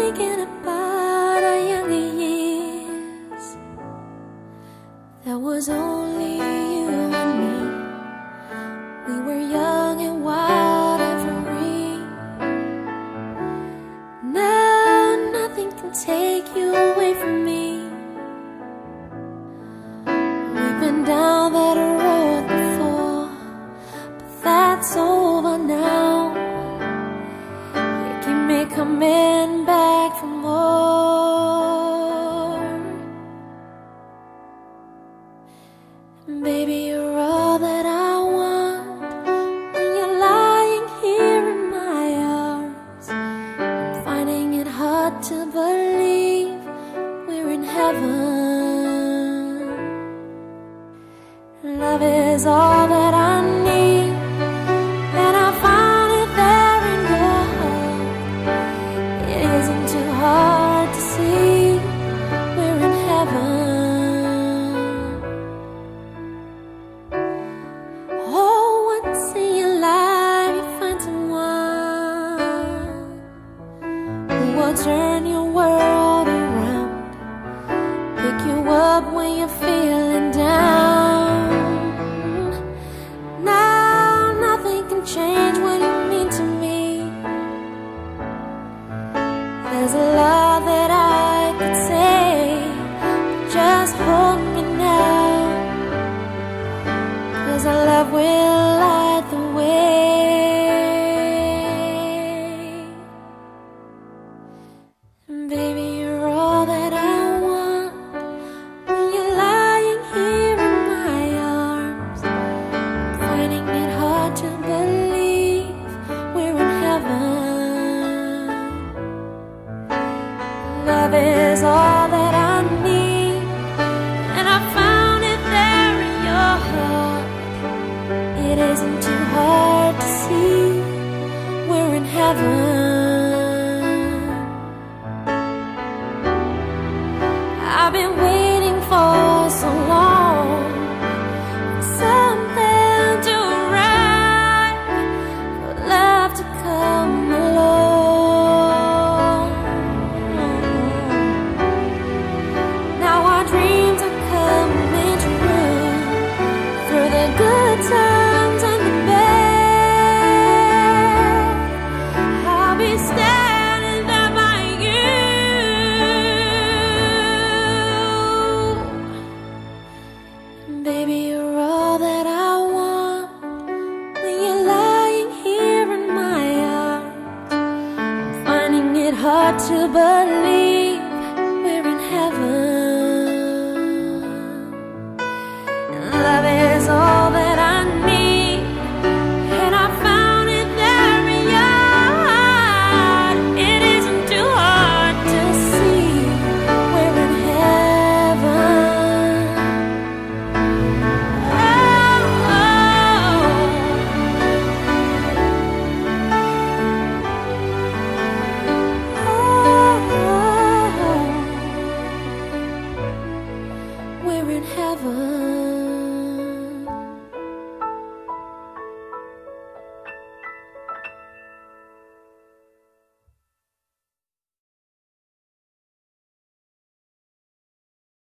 thinking about our younger years. There was only you and me. We were young and wild and free. Now nothing can take you away from me. We've been down that road before, but that's over now. You keep me coming back Baby, you're all that I want when you're lying here in my arms. I'm finding it hard to believe we're in heaven. Love is all that I will turn your world around, pick you up when you're feeling down. Now nothing can change what you mean to me. There's a lot that I could say, just hold me now. Cause our love will light the way. Love is all that I need, and I found it there in your heart. It isn't too hard to see we're in heaven. I've been waiting to believe. we're in heaven.